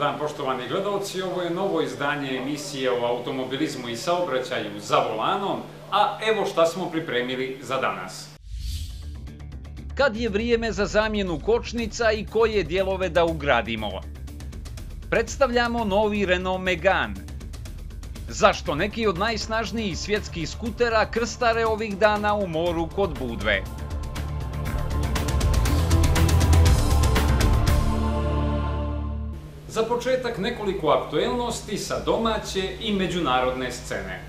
dan poštovani gledalci, ovo je novo izdanje emisije o automobilizmu i saobraćaju za volanom, a evo šta smo pripremili za danas. Kad je vrijeme za zamjenu kočnica i koje dijelove da ugradimo? Predstavljamo novi Renault Megane. Zašto neki od najsnažnijih svjetskih skutera krstare ovih dana u moru kod Budve? Za početak nekoliko aktuelnosti sa domaće i međunarodne scene.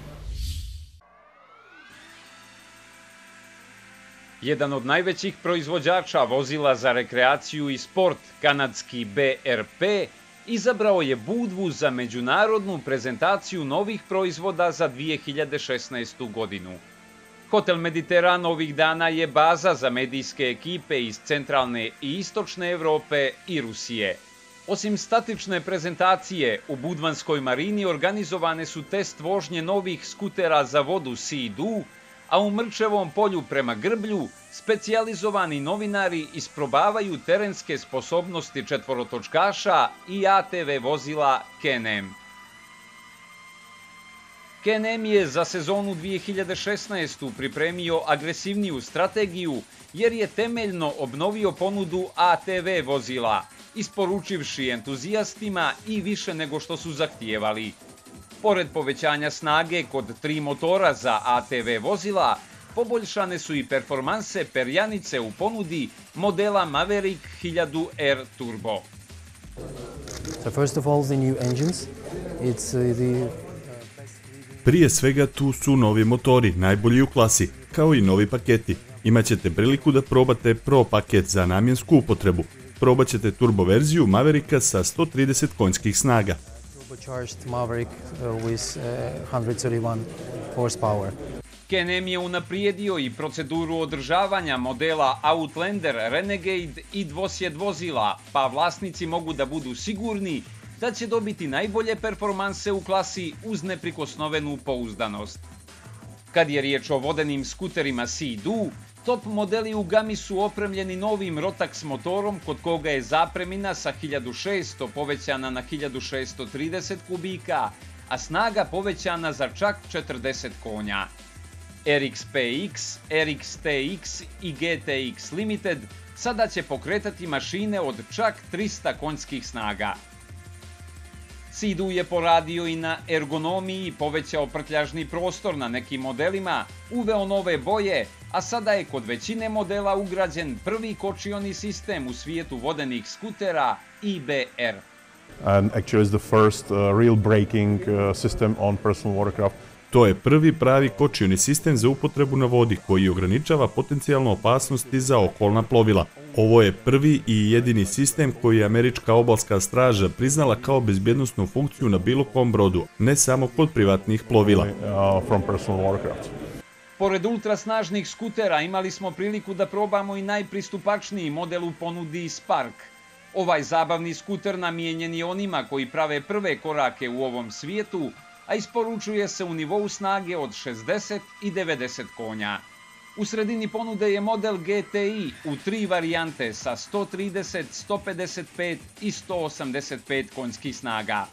Jedan od najvećih proizvođača vozila za rekreaciju i sport, kanadski BRP, izabrao je Budvu za međunarodnu prezentaciju novih proizvoda za 2016. godinu. Hotel Mediteran ovih dana je baza za medijske ekipe iz centralne i istočne Europe i Rusije. Osim statične prezentacije, u Budvanskoj marini organizovane su test vožnje novih skutera za vodu Sea-Doo, a u Mrčevom polju prema Grblju specijalizovani novinari isprobavaju terenske sposobnosti četvorotočkaša i ATV vozila Kenem. Kenem je za sezonu 2016. pripremio agresivniju strategiju jer je temeljno obnovio ponudu ATV vozila, isporučivši entuzijastima i više nego što su zahtijevali. Pored povećanja snage kod tri motora za ATV vozila, poboljšane su i performanse perjanice u ponudi modela Maverick 1000R Turbo. So first of all, the new engines. It's uh, the Prije svega tu su novi motori, najbolji u klasi, kao i novi paketi. Imaćete priliku da probate Pro paket za namjensku upotrebu. Probat ćete turbo verziju Mavericka sa 130 konjskih snaga. Maverick uh, uh, 131 horsepower. Kenem je unaprijedio i proceduru održavanja modela Outlander, Renegade i dvosjed vozila, pa vlasnici mogu da budu sigurni da će dobiti najbolje performanse u klasi uz neprikosnovenu pouzdanost. Kad je riječ o vodenim skuterima Sea-Doo, top modeli u gami su opremljeni novim Rotax motorom kod koga je zapremina sa 1600 povećana na 1630 kubika, a snaga povećana za čak 40 konja. RXPX, RXTX i GTX Limited sada će pokretati mašine od čak 300 konjskih snaga. Sidu je poradio i na ergonomiji, povećao prtljažni prostor na nekim modelima, uveo nove boje, a sada je kod većine modela ugrađen prvi kočioni sistem u svijetu vodenih skutera IBR. and actually is the first uh, real braking uh, system on personal watercraft. To je prvi pravi kočioni sistem za upotrebu na vodi koji ograničava potencijalnu opasnosti za okolna plovila. Ovo je prvi i jedini sistem koji je američka obalska straža priznala kao bezbjednostnu funkciju na bilo kom brodu, ne samo kod privatnih plovila. Uh. Pored ultrasnažnih skutera imali smo priliku da probamo i najpristupačniji model u ponudi Spark. Ovaj zabavni skuter namijenjen je onima koji prave prve korake u ovom svijetu, a isporučuje se u nivou snage od 60 i 90 konja. U sredini ponude je model GTI u tri varijante sa 130, 155 i 185 konjskih snaga.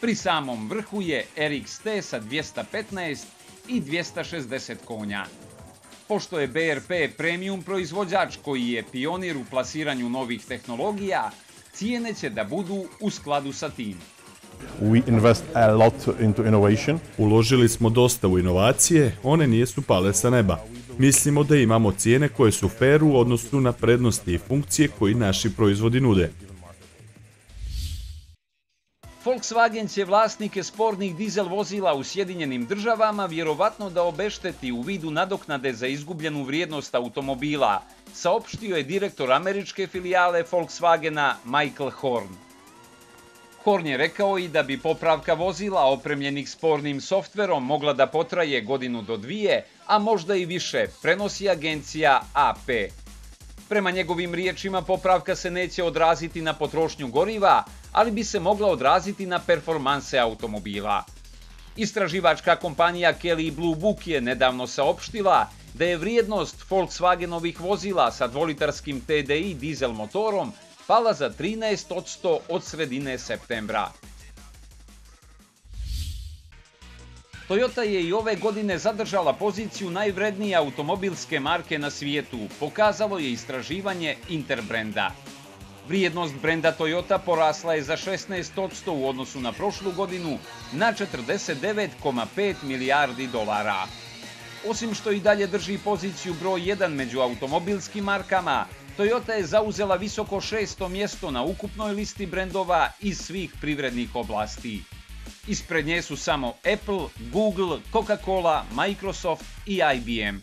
Pri samom vrhu je RXT sa 215 i 260 konja. Pošto je BRP premium proizvođač koji je pionir u plasiranju novih tehnologija, cijene će da budu u skladu sa tim. We invest a lot into innovation. Uložili smo dosta u inovacije, one nijesu pale sa neba. Mislimo da imamo cijene koje su fair u odnosu na prednosti i funkcije koji naši proizvodi nude. Volkswagen će vlasnike spornih dizel vozila u Sjedinjenim državama vjerovatno da obešteti u vidu nadoknade za izgubljenu vrijednost automobila, saopštio je direktor američke filijale Volkswagena Michael Horn. Horn je rekao i da bi popravka vozila opremljenih spornim softverom mogla da potraje godinu do dvije, a možda i više, prenosi agencija AP. Prema njegovim riječima popravka se neće odraziti na potrošnju goriva, ali bi se mogla odraziti na performanse automobila. Istraživačka kompanija Kelly Blue Book je nedavno saopštila da je vrijednost Volkswagenovih vozila sa dvolitarskim TDI dizel motorom pala za 13% od sredine septembra. Toyota je i ove godine zadržala poziciju najvrednije automobilske marke na svijetu, pokazalo je istraživanje Interbrenda. Vrijednost brenda Toyota porasla je za 16% u odnosu na prošlu godinu na 49,5 milijardi dolara. Osim što i dalje drži poziciju broj 1 među automobilskim markama, Toyota je zauzela visoko šesto mjesto na ukupnoj listi brendova iz svih privrednih oblasti. Ispred nje su samo Apple, Google, Coca-Cola, Microsoft i IBM.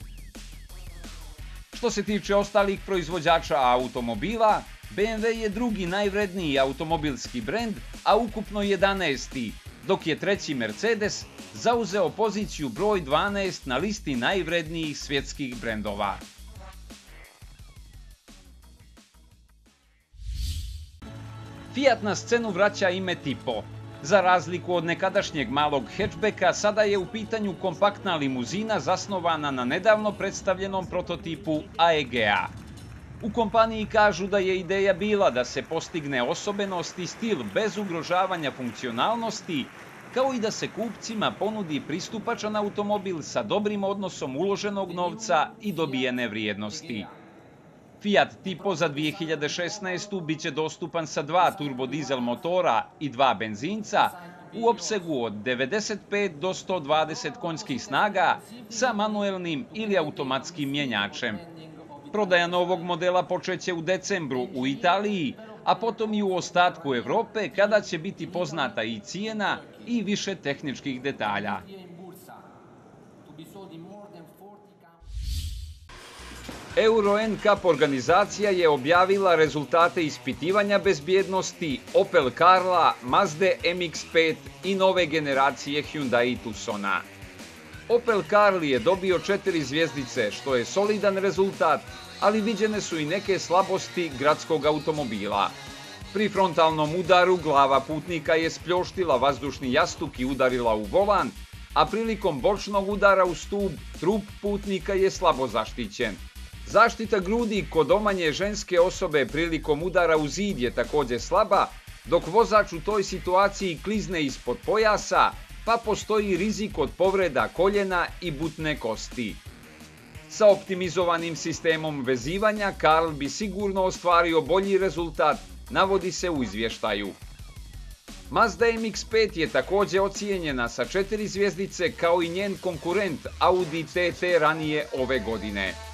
Što se tiče ostalih proizvođača automobila, BMW je drugi najvredniji automobilski brend, a ukupno 11. dok je treći Mercedes zauzeo poziciju broj 12 na listi najvrednijih svjetskih brendova. Fiat na scenu vraća ime Tipo. Za razliku od nekadašnjeg malog hatchbacka, sada je u pitanju kompaktna limuzina zasnovana na nedavno predstavljenom prototipu AEG-a. U kompaniji kažu da je ideja bila da se postigne osobenost i stil bez ugrožavanja funkcionalnosti, kao i da se kupcima ponudi pristupačan automobil sa dobrim odnosom uloženog novca i dobijene vrijednosti. Fiat Tipo za 2016. bit će dostupan sa dva turbodizel motora i dva benzinca u opsegu od 95 do 120 konjskih snaga sa manuelnim ili automatskim mjenjačem. Prodaja novog modela počeće u decembru u Italiji, a potom i u ostatku Evrope kada će biti poznata i cijena i više tehničkih detalja. Euro NCAP organizacija je objavila rezultate ispitivanja bezbjednosti Opel Karla, Mazda MX-5 i nove generacije Hyundai Tucsona. Opel Karli je dobio četiri zvjezdice, što je solidan rezultat, ali viđene su i neke slabosti gradskog automobila. Pri frontalnom udaru glava putnika je spljoštila vazdušni jastuk i udarila u volan, a prilikom bočnog udara u stub trup putnika je slabo zaštićen. Zaštita grudi kod omanje ženske osobe prilikom udara u zid je također slaba, dok vozač u toj situaciji klizne ispod pojasa, pa postoji rizik od povreda koljena i butne kosti. Sa optimizovanim sistemom vezivanja Karl bi sigurno ostvario bolji rezultat, navodi se u izvještaju. Mazda MX-5 je također ocijenjena sa četiri zvjezdice kao i njen konkurent Audi TT ranije ove godine.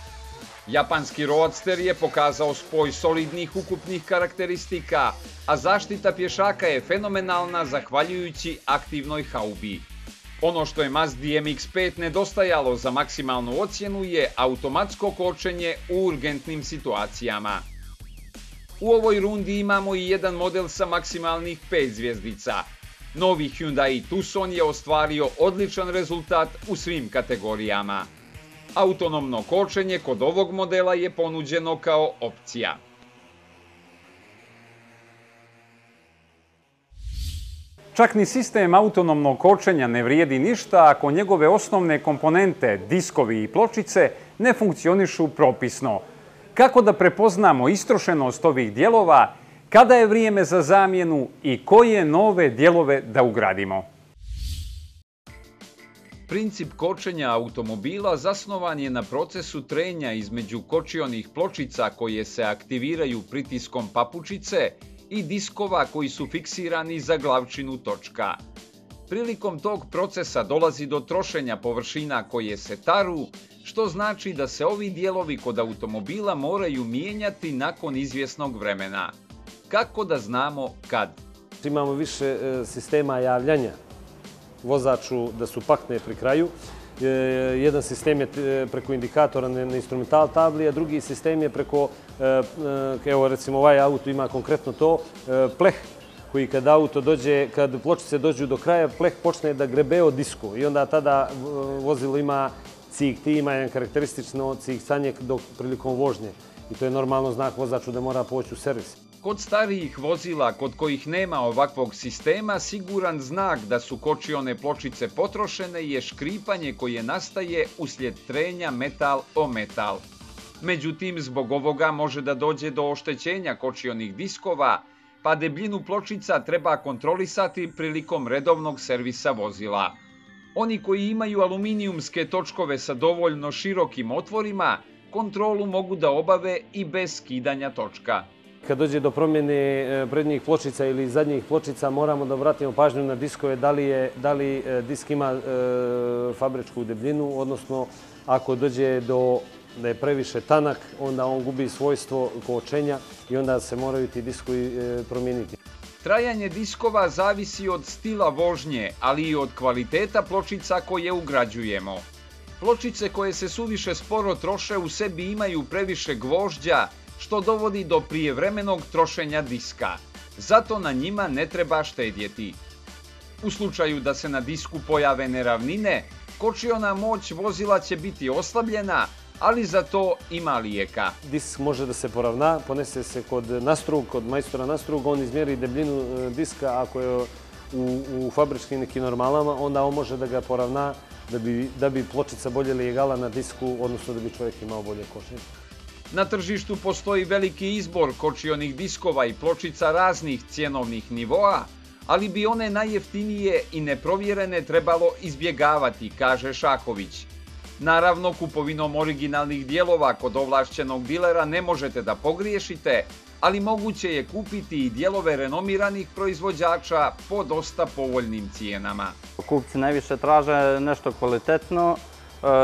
Japanski Roadster je pokazao spoj solidnih ukupnih karakteristika, a zaštita pješaka je fenomenalna zahvaljujući aktivnoj haubi. Ono što je Mazdi MX-5 nedostajalo za maksimalnu ocjenu je automatsko kočenje u urgentnim situacijama. U ovoj rundi imamo i jedan model sa maksimalnih 5 zvjezdica. Novi Hyundai Tucson je ostvario odličan rezultat u svim kategorijama. Autonomno kočenje kod ovog modela je ponuđeno kao opcija. Čak ni sistem autonomnog kočenja ne vrijedi ništa ako njegove osnovne komponente, diskovi i pločice ne funkcionišu propisno. Kako da prepoznamo istrošenost ovih dijelova, kada je vrijeme za zamjenu i koje nove dijelove da ugradimo? Princip kočenja automobila zasnovan je na procesu trenja između kočionih pločica koje se aktiviraju pritiskom papučice i diskova koji su fiksirani za glavčinu točka. Prilikom tog procesa dolazi do trošenja površina koje se taru, što znači da se ovi dijelovi kod automobila moraju mijenjati nakon izvjesnog vremena. Kako da znamo kad? Imamo više e, sistema javljanja vozaču da su pakne pri kraju. E, jedan sistem je e, preko indikatora na instrumental tabli, a drugi sistem je preko, e, evo recimo ovaj auto ima konkretno to, pleh koji kad auto dođe, kad pločice dođu do kraja, pleh počne da grebe od disku i onda tada vozilo ima cik ti, ima jedan karakteristično cik dok prilikom vožnje. I to je normalno znak vozaču da mora poći u servis. Kod starijih vozila kod kojih nema ovakvog sistema, siguran znak da su kočione pločice potrošene je škripanje koje nastaje uslijed trenja metal o metal. Međutim, zbog ovoga može da dođe do oštećenja kočionih diskova, pa debljinu pločica treba kontrolisati prilikom redovnog servisa vozila. Oni koji imaju aluminijumske točkove sa dovoljno širokim otvorima, kontrolu mogu da obave i bez skidanja točka. Kad dođe do promjene e, prednjih pločica ili zadnjih pločica, moramo da obratimo pažnju na diskove, da li, je, da li e, disk ima e, fabričku debljinu, odnosno ako dođe do da je previše tanak, onda on gubi svojstvo kočenja i onda se moraju ti diskovi e, promijeniti. Trajanje diskova zavisi od stila vožnje, ali i od kvaliteta pločica koje ugrađujemo. Pločice koje se suviše sporo troše u sebi imaju previše gvožđa, što dovodi do prijevremenog trošenja diska. Zato na njima ne treba štedjeti. U slučaju da se na disku pojave neravnine, kočiona moć vozila će biti oslabljena, ali za to ima lijeka. Disk može da se poravna, ponese se kod nastrug, kod majstora nastrug, on izmjeri debljinu e, diska, ako je u, u fabričkim nekim normalama, onda on može da ga poravna da bi, pločica bolje lijegala na disku, odnosno da bi čovjek imao bolje kočenje. Na tržištu postoji veliki izbor kočionih diskova i pločica raznih cjenovnih nivoa, ali bi one najjeftinije i neprovjerene trebalo izbjegavati, kaže Šaković. Naravno, kupovinom originalnih dijelova kod ovlašćenog dilera ne možete da pogriješite, ali moguće je kupiti i dijelove renomiranih proizvođača po dosta povoljnim cijenama. Kupci najviše traže nešto kvalitetno,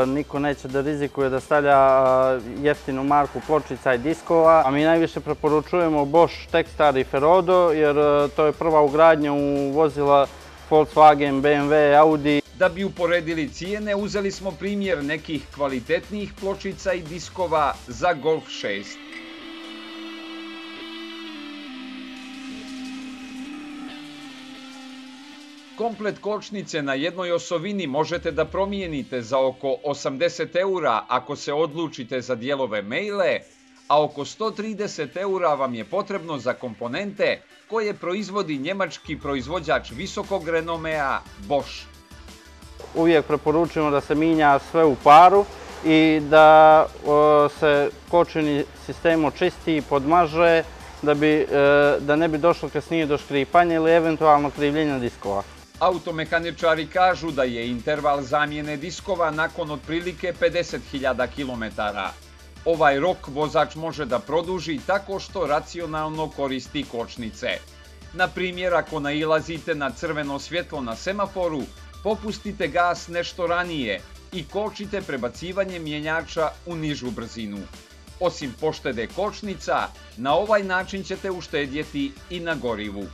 niko neće da rizikuje da stavlja e, jeftinu marku pločica i diskova, a mi najviše preporučujemo Bosch, Techstar i Ferodo jer e, to je prva ugradnja u vozila Volkswagen, BMW, Audi. Da bi uporedili cijene, uzeli smo primjer nekih kvalitetnijih pločica i diskova za Golf 6. Komplet kočnice na jednoj osovini možete da promijenite za oko 80 eura ako se odlučite za dijelove maile, a oko 130 eura vam je potrebno za komponente koje proizvodi njemački proizvođač visokog renomea Bosch. Uvijek preporučujemo da se minja sve u paru i da se kočeni sistem očisti i podmaže da, e, da ne bi došlo kasnije do škripanja ili eventualno krivljenja diskova. Automehaničari kažu da je interval zamjene diskova nakon otprilike 50.000 km. Ovaj rok vozač može da produži tako što racionalno koristi kočnice. Na primjer, ako nailazite na crveno svjetlo na semaforu, popustite gas nešto ranije i kočite prebacivanjem mjenjača u nižu brzinu. Osim poštede kočnica, na ovaj način ćete uštedjeti i na gorivu.